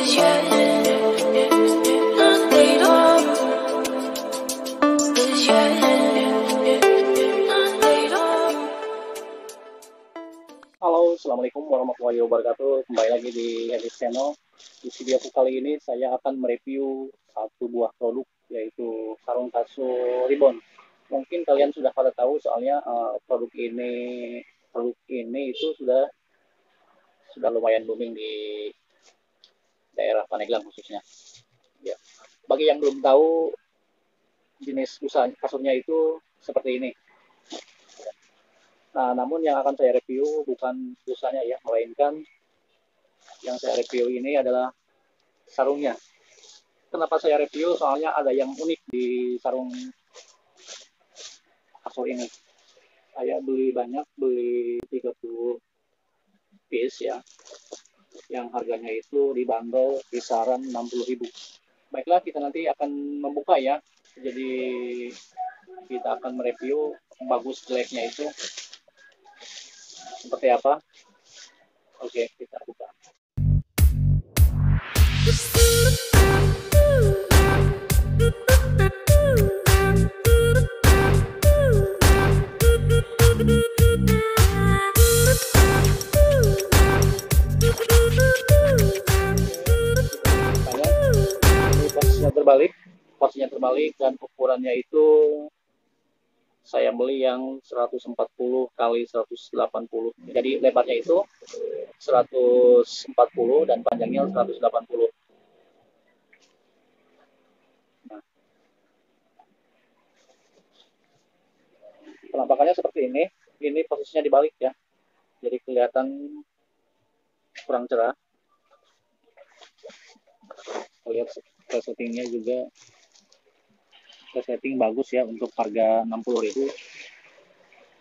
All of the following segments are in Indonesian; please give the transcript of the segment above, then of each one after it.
Halo, Assalamualaikum warahmatullahi wabarakatuh. Kembali lagi di Edit Channel. Di video kali ini saya akan mereview satu buah produk yaitu sarung kasur ribbon. Mungkin kalian sudah pada tahu soalnya uh, produk ini produk ini itu sudah sudah lumayan booming di daerah Paneglang khususnya. Ya. Bagi yang belum tahu jenis usaha kasurnya itu seperti ini. Nah, namun yang akan saya review bukan busanya ya, melainkan yang saya review ini adalah sarungnya. Kenapa saya review? Soalnya ada yang unik di sarung kasur ini. Saya beli banyak, beli 30 piece ya. Yang harganya itu dibanderol kisaran 60.000. Baiklah, kita nanti akan membuka ya. Jadi kita akan mereview bagus jeleknya itu seperti apa? Oke, kita buka. Posisinya terbalik dan ukurannya itu saya beli yang 140 kali 180 jadi lebarnya itu 140 dan panjangnya 180 nah. penampakannya seperti ini. Ini posisinya dibalik ya. Jadi kelihatan kurang cerah. Lihat settingnya juga setting bagus ya untuk harga 60.000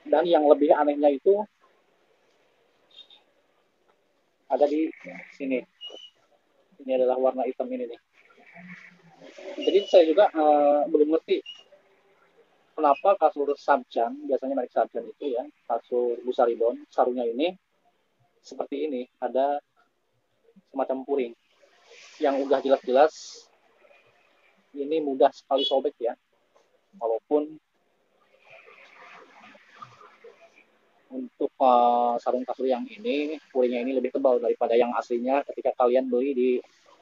dan yang lebih anehnya itu ada di sini. Ini adalah warna hitam ini nih. Jadi saya juga uh, belum ngerti kenapa kasur Sabjan biasanya merek Sabjan itu ya kasur Busaribon sarungnya ini seperti ini ada semacam puring yang udah jelas-jelas ini mudah sekali sobek ya. Walaupun untuk uh, sarung kasur yang ini puringnya ini lebih tebal daripada yang aslinya ketika kalian beli di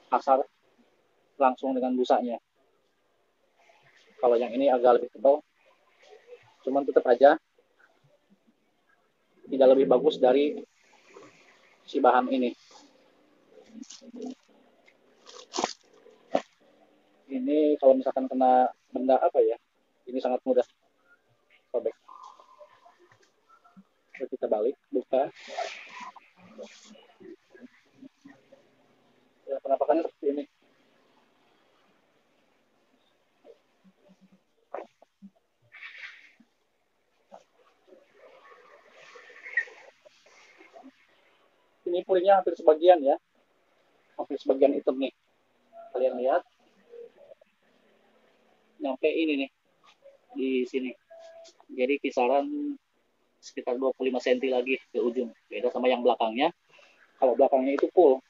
pasar langsung dengan busanya. Kalau yang ini agak lebih tebal cuman tetap aja tidak lebih bagus dari si bahan ini ini kalau misalkan kena benda apa ya ini sangat mudah. Sobek kita balik buka. Ya penampakannya seperti ini. Ini pulihnya hampir sebagian ya. Hampir sebagian hitam nih. Kalian lihat nyampe ini nih di sini. Jadi kisaran sekitar 25 cm lagi ke ujung. Beda sama yang belakangnya. Kalau belakangnya itu full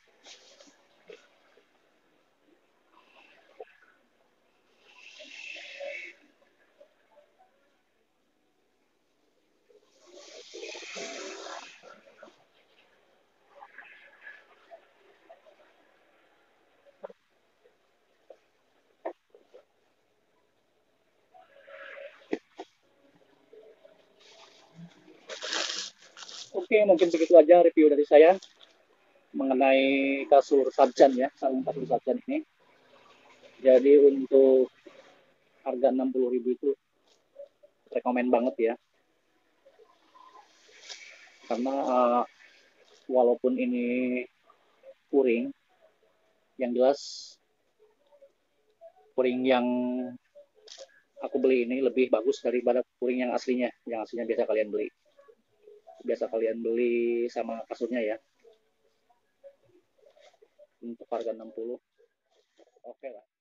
Oke, mungkin begitu aja review dari saya mengenai kasur Sabjan ya, sarung kasur Sabjan ini. Jadi untuk harga 60.000 itu rekomend banget ya. Karena uh, walaupun ini puring, yang jelas puring yang aku beli ini lebih bagus daripada puring yang aslinya, yang aslinya biasa kalian beli biasa kalian beli sama kasurnya ya. Untuk harga 60 oke okay lah